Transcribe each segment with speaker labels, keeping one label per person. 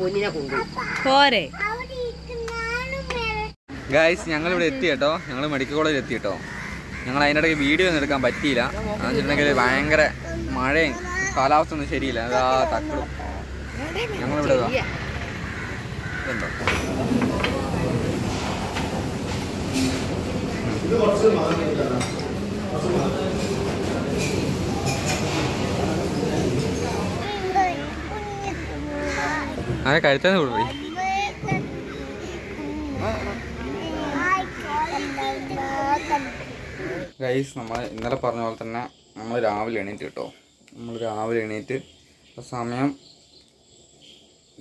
Speaker 1: പൊന്നിനെ കൊണ്ടു.
Speaker 2: പോരെ.
Speaker 3: ഗായ്സ് ഞങ്ങൾ ഇവിടെ എത്തി കേട്ടോ. ഞങ്ങൾ മെഡിക്കൽ കോളേജിൽ എത്തി കേട്ടോ. ഞങ്ങൾ അതിന്റെ ഇടയ്ക്ക് വീഡിയോ ഒന്നും എടുക്കാൻ പറ്റിയില്ല. എന്ന് വെച്ചിട്ടുണ്ടെങ്കിൽ ഭയങ്കര മഴയും കാലാവസ്ഥ ഒന്നും ശരിയില്ല. അതാ തക്കളും ഞങ്ങളിവിടെ ഇതാ. ഇതുണ്ടോ? ആരെ കഴുത്തേ കൊടുത്തു ഗൈസ് നമ്മൾ ഇന്നലെ പറഞ്ഞ പോലെ തന്നെ നമ്മൾ രാവിലെ എണീറ്റ് കേട്ടോ. നമ്മൾ രാവിലെ എണീറ്റ് സമയം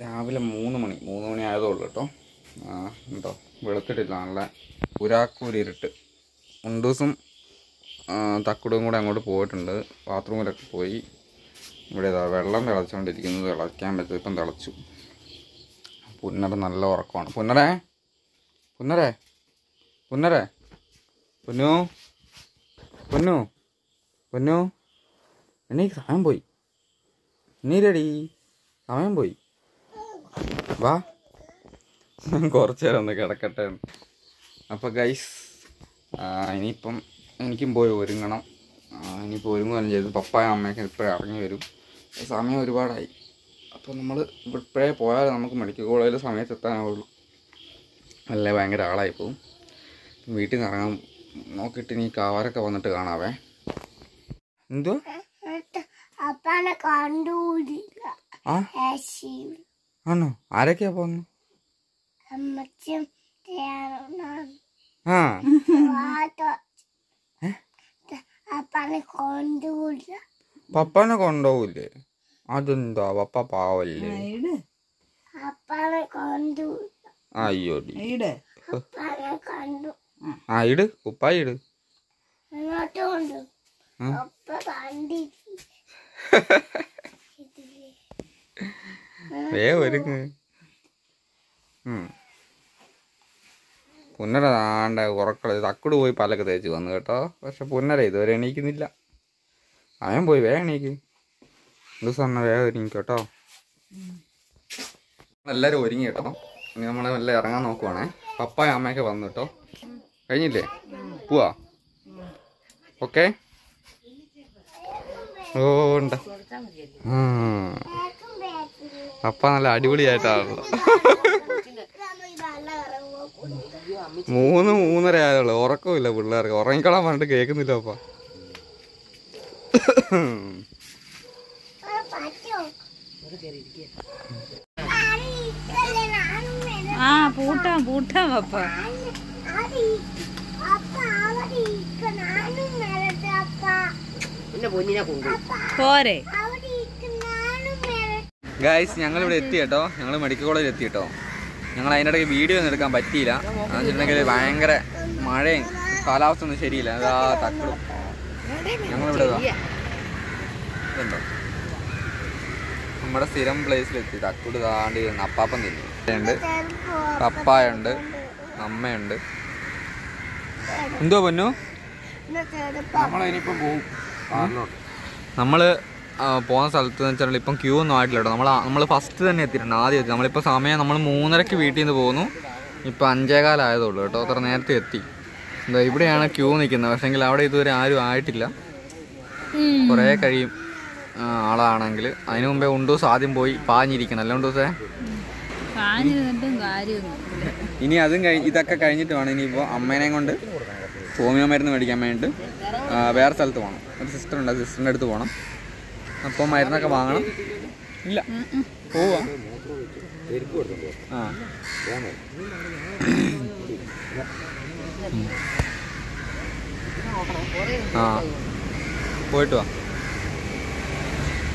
Speaker 3: രാവിലെ മൂന്ന് മണി മൂന്ന് മണി ആയതേ ഉള്ളൂ കേട്ടോ. കേട്ടോ വെളുത്തിട്ടില്ല നല്ല പുരാക്കൂരി ഇരുട്ട്. ദിവസം തക്കുടും കൂടെ അങ്ങോട്ട് പോയിട്ടുണ്ട്. ബാത്റൂമിലൊക്കെ പോയി. ഇവിടെ വെള്ളം തിളച്ചുകൊണ്ടിരിക്കുന്നത് തിളയ്ക്കാൻ പറ്റും ഇപ്പം തിളച്ചു. പുന്നര നല്ല ഉറക്കമാണ്. പുന്നരേ പുന്നരേ പുന്നരേ പൊന്നു? പൊന്നു? പൊന്നു? എണീക്ക് സമയം പോയി. എണീരടി സമയം പോയി. വാ. കുറച്ച് നേരം ഒന്ന് കിടക്കട്ടെ അപ്പോൾ ഗൈസ് ഇനിയിപ്പം എനിക്കും പോയി ഒരുങ്ങണം. ഇനിയിപ്പോൾ ഒരുങ്ങുകയും ചെയ്ത്. പപ്പായ അമ്മയൊക്കെ ഇപ്പോഴും ഇറങ്ങി വരും. സമയം ഒരുപാടായി. അപ്പോൾ നമ്മൾ ഇപ്പോഴേ പോയാൽ നമുക്ക് മെഡിക്കൽ കോളേജിൽ സമയത്ത് എത്താനാവുള്ളൂ. അല്ലേ? ഭയങ്കര ആളായി പോകും വീട്ടിൽ നിന്ന് ഇറങ്ങാൻ നോക്കിയിട്ട് ഇനി കാവാരൊക്കെ വന്നിട്ട് കാണാവേ. എന്തോ? ആണോ? ആരൊക്കെയാ പോന്നു? ആ. പപ്പനെ കൊണ്ടുപോകില്ലേ? അതെന്താ? പപ്പ പാവല്ലേ? അയ്യോടി. ആ. ഇട്. കുപ്പായി ഇട്.
Speaker 4: അങ്ങോട്ട് കൊണ്ടു.
Speaker 3: ഉം. വേ ഒരുങ്ങ്. ഉം. പുന്നര താണ്ട ഉറക്കള. തക്കുട് പോയി പല്ലൊക്കെ തേച്ച് വന്നു കേട്ടോ. പക്ഷെ പുന്നര ഇതുവരെ എണീക്കുന്നില്ല. അവൻ പോയി വേഗം എണീക്ക്. ദിവസം വേഗം ഒരുങ്ങി കേട്ടോ. എല്ലാവരും ഒരുങ്ങി കേട്ടോ. ഇനി നമ്മൾ നല്ല ഇറങ്ങാൻ നോക്കുവാണേ. പപ്പായ അമ്മയൊക്കെ വന്നു കേട്ടോ. കഴിഞ്ഞില്ലേ? പോവാ? ഓക്കെ. ഓ ഉണ്ട്. അപ്പ നല്ല അടിപൊളിയായിട്ടാണല്ലോ. മൂന്ന് മൂന്നര ആയതുള്ളു ഉറക്കമില്ല പിള്ളേർക്ക്. ഉറങ്ങിക്കളാൻ പറഞ്ഞിട്ട് കേൾക്കുന്നില്ല
Speaker 4: പറ്റോ
Speaker 2: ആ പൂട്ടാം പൂട്ടാം
Speaker 4: അപ്പ. അവിടെ ഇരിക്ക നാനും അപ്പ
Speaker 1: പിന്നെ പൊന്നിനെ കൊണ്ടു
Speaker 2: പോരെ.
Speaker 3: ഗായ്സ് ഞങ്ങൾ ഇവിടെ എത്തി കേട്ടോ. ഞങ്ങൾ മെഡിക്കൽ കോളേജിൽ എത്തി കേട്ടോ. ഞങ്ങൾ അതിന്റെ ഇടയ്ക്ക് വീഡിയോ ഒന്നും എടുക്കാൻ പറ്റിയില്ല. എന്ന് വെച്ചിട്ടുണ്ടെങ്കിൽ ഭയങ്കര മഴയും കാലാവസ്ഥ ഒന്നും ശരിയില്ല. അതാ തക്കളും ഞങ്ങളിവിടെ ഇതാ. ഇതുണ്ടോ? നമ്മുടെ സ്ഥിരം പ്ലേസിലെത്തി തക്കൂട് താണ്ടി നിന്ന് അപ്പാപ്പൻ തിന്നു. ഉണ്ട് പപ്പായ ഉണ്ട് അമ്മയുണ്ട്. എന്തോ പൊന്നു? നമ്മൾ പോകുന്ന സ്ഥലത്ത് എന്ന് വെച്ചാൽ ഇപ്പം ക്യൂ ഒന്നും ആയിട്ടില്ല കേട്ടോ. നമ്മൾ നമ്മൾ ഫസ്റ്റ് തന്നെ എത്തിയിട്ടുണ്ട് ആദ്യം എത്തി. നമ്മളിപ്പോൾ സമയം നമ്മൾ മൂന്നരക്ക് വീട്ടിൽ നിന്ന് പോകുന്നു. ഇപ്പം അഞ്ചേകാലായതുള്ളൂ കേട്ടോ. അത്ര നേരത്തെ എത്തി. എന്താ ഇവിടെയാണ് ക്യൂ നിൽക്കുന്നത്. പക്ഷേങ്കിൽ അവിടെ ഇതുവരെ ആരും ആയിട്ടില്ല. കുറേ കഴിയും. ആളാണെങ്കിൽ. അതിനു മുമ്പേ ഉണ്ടൂസ് ആദ്യം പോയി പാഞ്ഞിരിക്കണം. അല്ല ഉണ്ടൂസേ? ഇനി അതും കഴി ഇതൊക്കെ കഴിഞ്ഞിട്ട് വേണം ഇനിയിപ്പോൾ അമ്മേനെയും കൊണ്ട് ഹോമിയോ മരുന്ന് മേടിക്കാൻ വേണ്ടിയിട്ട് വേറെ സ്ഥലത്ത് പോകണം ഒരു സിസ്റ്റർ ഉണ്ട്. സിസ്റ്ററിന്റെ അടുത്ത് പോകണം അപ്പോൾ മരുന്നൊക്കെ വാങ്ങണം. ഇല്ല. പോവാ. ആ. ആ. പോയിട്ട് വാ.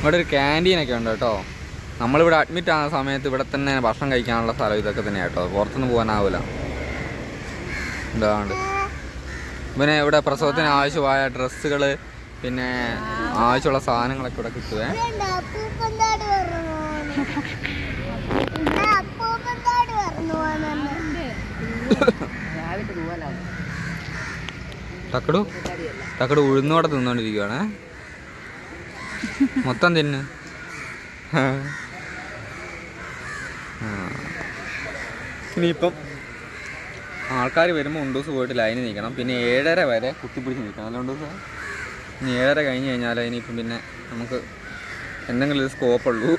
Speaker 3: ഇവിടെ ഒരു ക്യാന്റീനൊക്കെ ഉണ്ട് കേട്ടോ. നമ്മളിവിടെ അഡ്മിറ്റ് ആകുന്ന സമയത്ത് ഇവിടെ തന്നെ ഭക്ഷണം കഴിക്കാനുള്ള സ്ഥലം ഇതൊക്കെ തന്നെയാണ് കേട്ടോ. പുറത്തൊന്നും പോകാനാവില്ല ഇതാണ്ട് പിന്നെ ഇവിടെ പ്രസവത്തിന് ആവശ്യമായ ഡ്രസ്സുകൾ പിന്നെ ആവശ്യമുള്ള സാധനങ്ങളൊക്കെ ഇവിടെ കിട്ടുവേ. തക്കടു തക്കടു ഉഴുന്നോടെ തിന്നോണ്ടിരിക്കുവാണേ. മൊത്തം തിന്ന്. ഇനിയിപ്പം ആൾക്കാർ വരുമ്പോൾ ഉണ്ടൂസ് പോയിട്ട് ലൈന് നിൽക്കണം പിന്നെ ഏഴര വരെ കുത്തിപ്പിടിച്ച് നിൽക്കണം അല്ല ഉണ്ടൂസ് ഇനി ഏഴര കഴിഞ്ഞ് കഴിഞ്ഞാൽ ഇനിയിപ്പം പിന്നെ നമുക്ക് എന്തെങ്കിലും ഒരു സ്കോപ്പ് ഉള്ളൂ.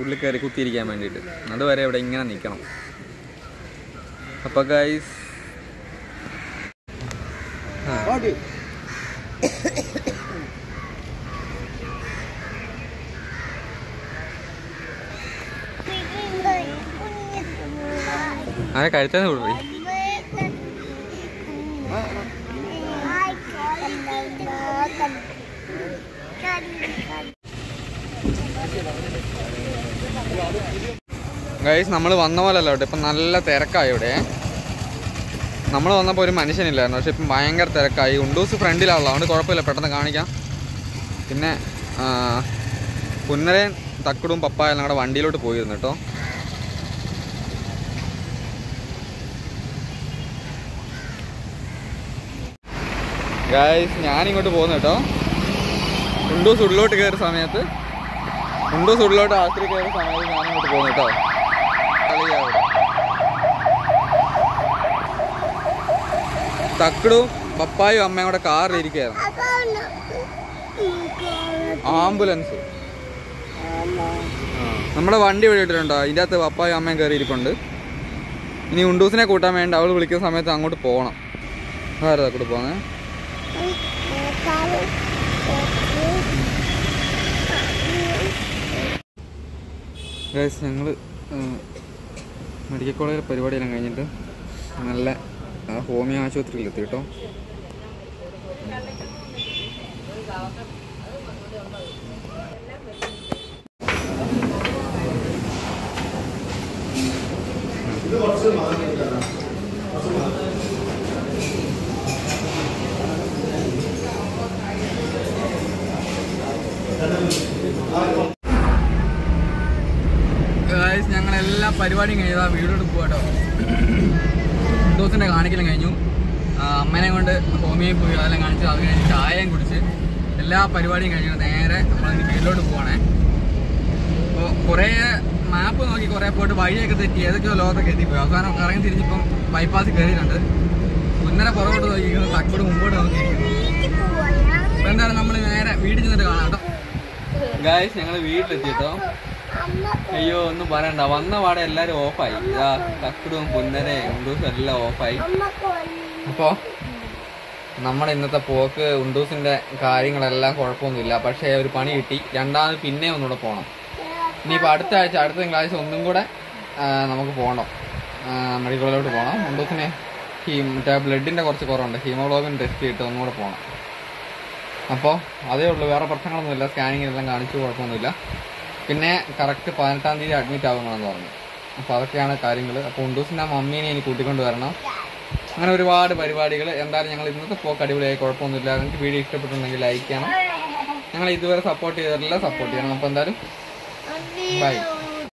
Speaker 3: ഉള്ളിൽ കയറി കുത്തിയിരിക്കാൻ വേണ്ടിയിട്ട്. അതുവരെ ഇവിടെ ഇങ്ങനെ നിൽക്കണം അപ്പോൾ ഗൈസ് അങ്ങനെ കഴിച്ചാൽ കൊടുക്കും ഗൈസ് നമ്മൾ വന്ന പോലെ അല്ല ഇവിടെ. ഇപ്പം നല്ല തിരക്കായി ഇവിടെ. നമ്മൾ വന്നപ്പോൾ ഒരു മനുഷ്യനില്ലായിരുന്നു. പക്ഷെ ഇപ്പം ഭയങ്കര തിരക്കായി. ഉണ്ടൂസ് ഫ്രണ്ടിലാണല്ലോ. അതുകൊണ്ട് കുഴപ്പമില്ല. പെട്ടെന്ന് കാണിക്കാം. പിന്നെ പുന്നരയും തക്കടും പപ്പായ എല്ലാം കൂടെ വണ്ടിയിലോട്ട് പോയിരുന്നു കേട്ടോ. ഗായ്സ് ഞാനിങ്ങോട്ട് പോകുന്നു കേട്ടോ. ഉണ്ടൂസ് ഉള്ളിലോട്ട് കയറിയ സമയത്ത്. ഉണ്ടൂസ് ഉള്ളിലോട്ട് ആശുപത്രി കയറിയ സമയത്ത് ഞാനിങ്ങോട്ട് പോകുന്നു കേട്ടോ. തക്കടും പപ്പായും അമ്മയും കൂടെ കാറിൽ ആംബുലൻസ്. നമ്മുടെ വണ്ടി ഇവിടെ ഇട്ടിട്ടുണ്ടോ? അതിന്റെ അകത്ത് പപ്പായും അമ്മയും കയറി ഇരിപ്പുണ്ട്. ഇനി ഉണ്ടൂസിനെ കൂട്ടാൻ വേണ്ടി അവൾ വിളിക്കുന്ന സമയത്ത് അങ്ങോട്ട് പോകണം. വേറെ കൂടെ പോകുന്നത് ഗൈസ് ഞങ്ങൾ മെഡിക്കൽ കോളേജിലെ പരിപാടിയെല്ലാം കഴിഞ്ഞിട്ട് നല്ല ഹോമിയോ ആശുപത്രിയിൽ എത്തി കേട്ടോ ഞങ്ങൾ എല്ലാ പരിപാടിയും കഴിഞ്ഞതാ വീഡിയോ എടുക്കുക കേട്ടോ. ദിവസത്തിന്റെ കാണിക്കലും കഴിഞ്ഞു. അമ്മേനെ കൊണ്ട് ഹോമിയെ പോയി അതെല്ലാം കാണിച്ചു അത് കഴിഞ്ഞ് ചായയും കുടിച്ച് എല്ലാ പരിപാടിയും കഴിഞ്ഞു നേരെ നമ്മൾ വീട്ടിലോട്ട് പോവാണേ. അപ്പോൾ കുറേ മാപ്പ് നോക്കി കുറേ പോയിട്ട് വഴിയൊക്കെ തെറ്റി ഏതൊക്കെയോ ലോകത്തൊക്കെ എത്തിപ്പോയി. അവസാനം കറങ്ങി തിരിഞ്ഞിപ്പം ബൈപ്പാസ് കയറിയിട്ടുണ്ട്. മുന്നര പുറകോട്ട് നോക്കിയിരിക്കുന്നു തക്കോട് മുമ്പോട്ട് നോക്കിയിരിക്കുന്നു അപ്പോൾ എന്തായാലും നമ്മൾ നേരെ വീട്ടിൽ ചെന്നിട്ട് കാണാം കേട്ടോ. ഗായസ് ഞങ്ങൾ വീട്ടിലെത്തി കേട്ടോ. അയ്യോ ഒന്നും പറയണ്ട. വന്ന പാടെ എല്ലാരും ഓഫായി. ഇതാ തക്കടും പുന്നരെ ഉണ്ടൂസും എല്ലാം ഓഫായി. അപ്പോ നമ്മുടെ ഇന്നത്തെ പോക്ക് ഉണ്ടൂസിന്റെ കാര്യങ്ങളെല്ലാം കുഴപ്പമൊന്നുമില്ല. പക്ഷേ ഒരു പണി കിട്ടി. രണ്ടാമത് പിന്നെ ഒന്നുകൂടെ പോകണം ഇനിയിപ്പോൾ അടുത്ത ആഴ്ച അടുത്ത തിങ്കളാഴ്ച ഒന്നും കൂടെ നമുക്ക് പോകണം. മെഡിക്കലിലോട്ട് പോകണം. ഉണ്ടൂസിനെ ഹീം മറ്റേ ബ്ലഡിന്റെ കുറച്ച് കുറവുണ്ട്. ഹീമോഗ്ലോബിൻ ടെസ്റ്റ് ചെയ്തിട്ട് ഒന്നും കൂടെ പോകണം. അപ്പോൾ അതേ ഉള്ളൂ. വേറെ പ്രശ്നങ്ങളൊന്നുമില്ല. സ്കാനിങ് എല്ലാം കാണിച്ചു കുഴപ്പമൊന്നുമില്ല. പിന്നെ കറക്റ്റ് പതിനെട്ടാം തീയതി അഡ്മിറ്റ് ആവുന്നതെന്ന് പറഞ്ഞു. അപ്പോൾ അതൊക്കെയാണ് കാര്യങ്ങൾ അപ്പോൾ ഉണ്ടൂസിന്റെ മമ്മീനെ ഇനി കൂട്ടിക്കൊണ്ട് വരണം. അങ്ങനെ ഒരുപാട് പരിപാടികൾ എന്തായാലും ഞങ്ങൾ ഇന്നത്തെ പോക്ക് അടിപൊളിയായി. കുഴപ്പമൊന്നുമില്ല. നിങ്ങൾക്ക് വീഡിയോ ഇഷ്ടപ്പെട്ടുണ്ടെങ്കിൽ ലൈക്ക് ചെയ്യണം. ഞങ്ങൾ ഇതുവരെ സപ്പോർട്ട് ചെയ്തിട്ടില്ല. സപ്പോർട്ട് ചെയ്യണം. അപ്പോൾ എന്തായാലും ബൈ